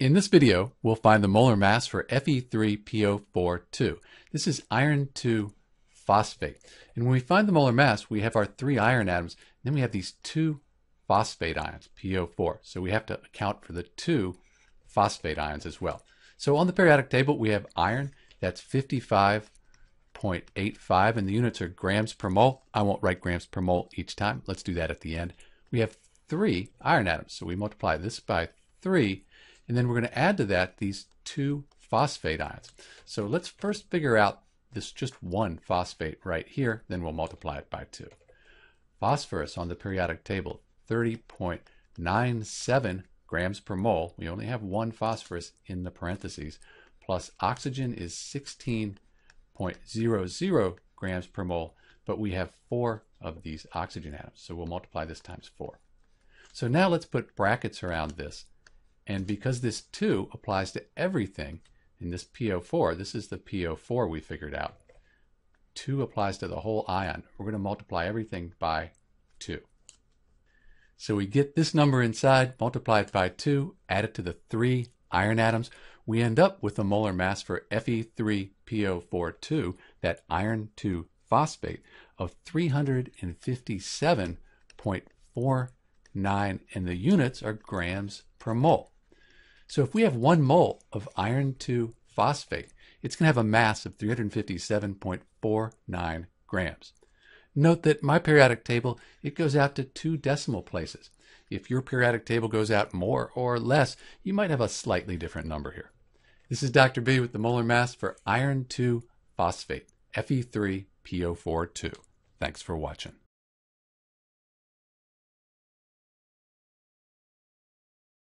In this video, we'll find the molar mass for Fe3PO42. This is iron 2 phosphate. And when we find the molar mass, we have our three iron atoms, and then we have these two phosphate ions, PO4. So we have to account for the two phosphate ions as well. So on the periodic table, we have iron, that's 55.85, and the units are grams per mole. I won't write grams per mole each time. Let's do that at the end. We have three iron atoms, so we multiply this by three, and then we're going to add to that these two phosphate ions. So let's first figure out this just one phosphate right here, then we'll multiply it by 2. Phosphorus on the periodic table, 30.97 grams per mole. We only have one phosphorus in the parentheses, plus oxygen is 16.00 grams per mole, but we have four of these oxygen atoms, so we'll multiply this times 4. So now let's put brackets around this and because this 2 applies to everything in this PO4, this is the PO4 we figured out. 2 applies to the whole ion. We're going to multiply everything by 2. So we get this number inside, multiply it by 2, add it to the 3 iron atoms. We end up with a molar mass for Fe3PO42, that iron 2 phosphate, of 357.49, and the units are grams per mole. So if we have one mole of iron 2 phosphate, it's going to have a mass of 357.49 grams. Note that my periodic table, it goes out to two decimal places. If your periodic table goes out more or less, you might have a slightly different number here. This is Dr. B with the molar mass for iron 2 phosphate, Fe3PO42. Thanks for watching.